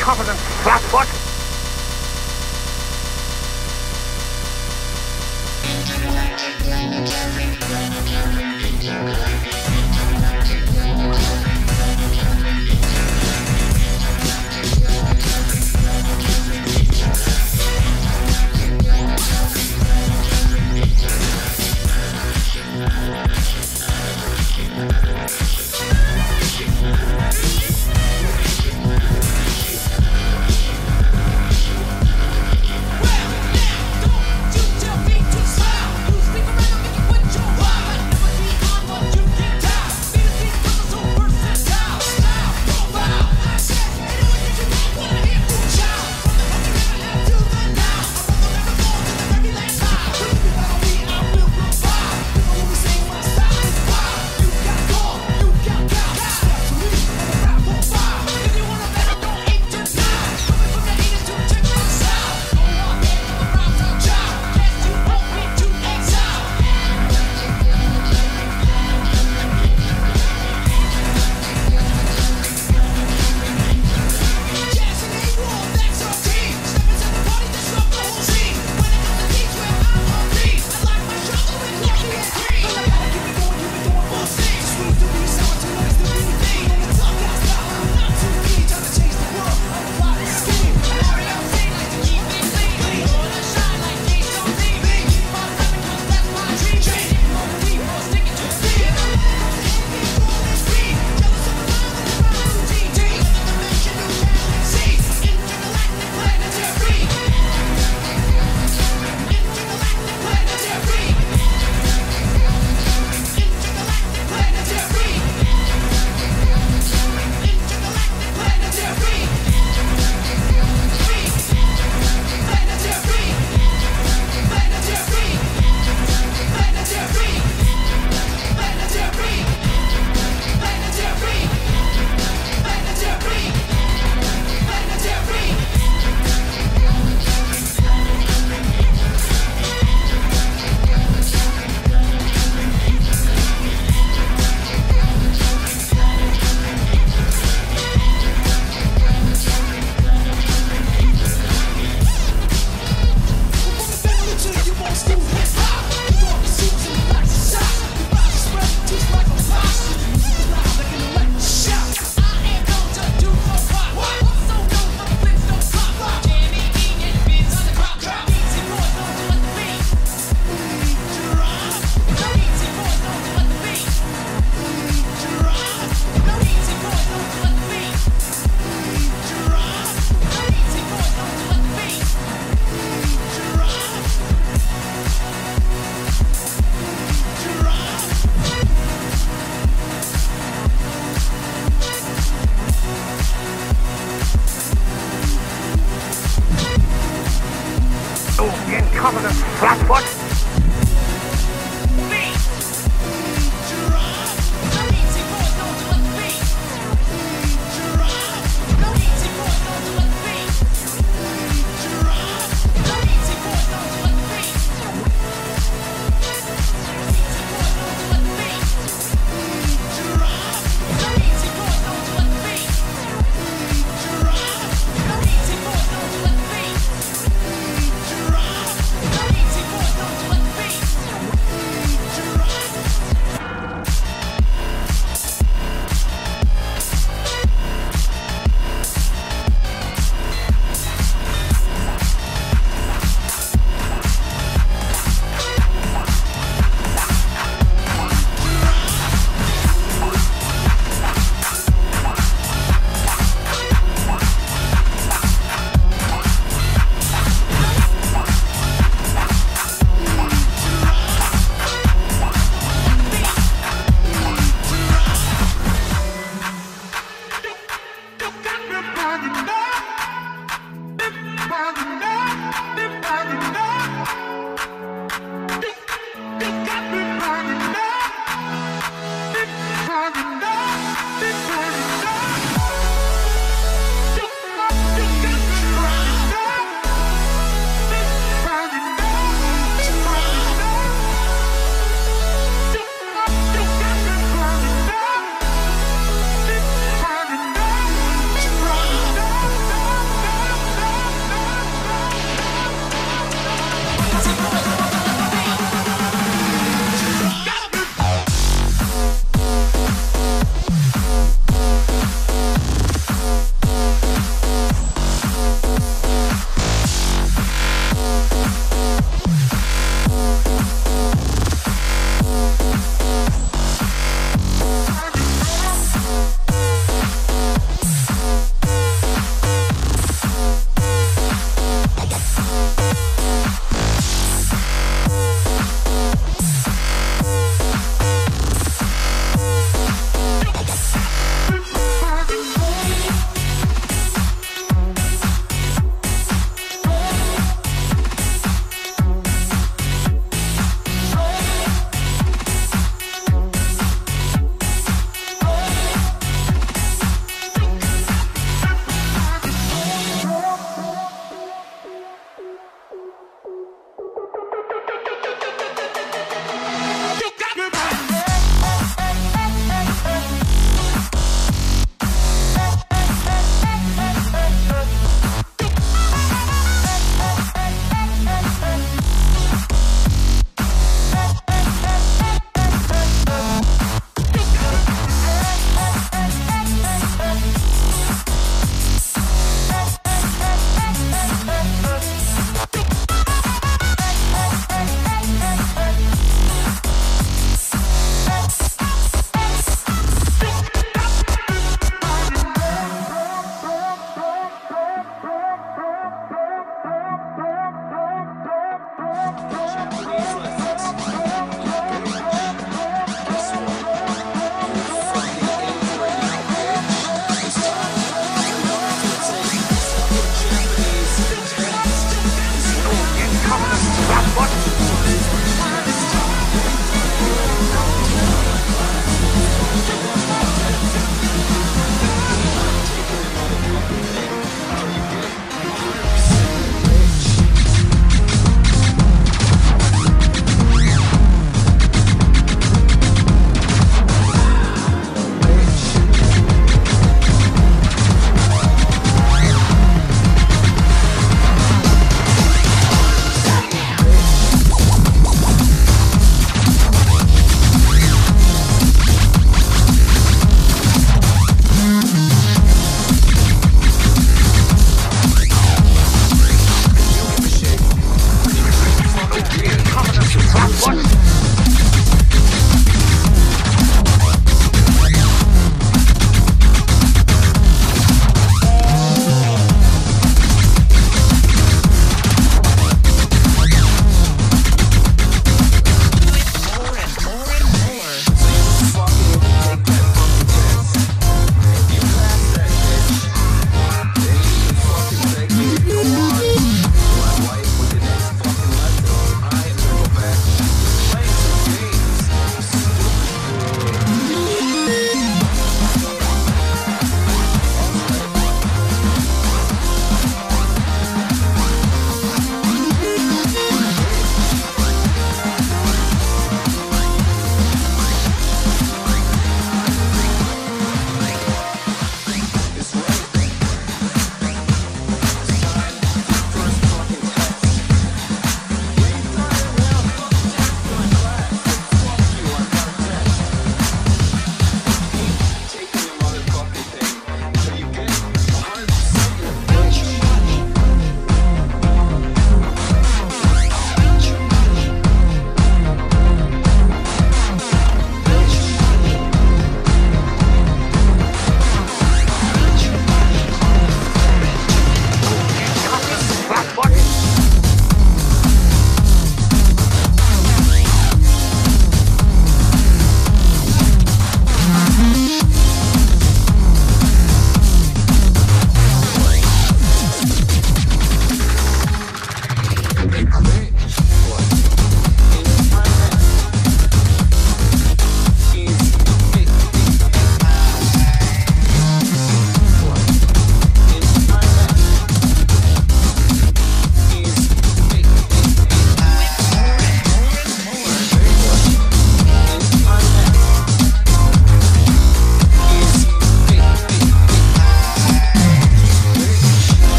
incompetent flatfoot! Intergalactic planetary planetary intergalactic